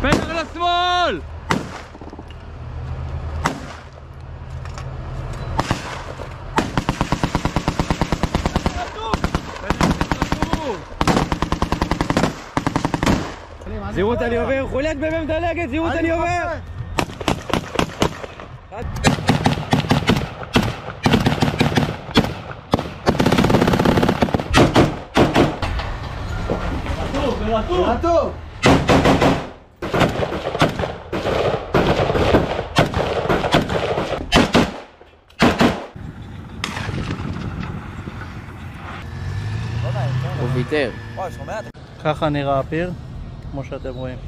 פתח לשמאל! זהירות אני עובר, חולק במ"ם מדלגת, זהירות אני עובר! רטוב! הוא ויתר. ככה נראה הפיר, כמו שאתם רואים.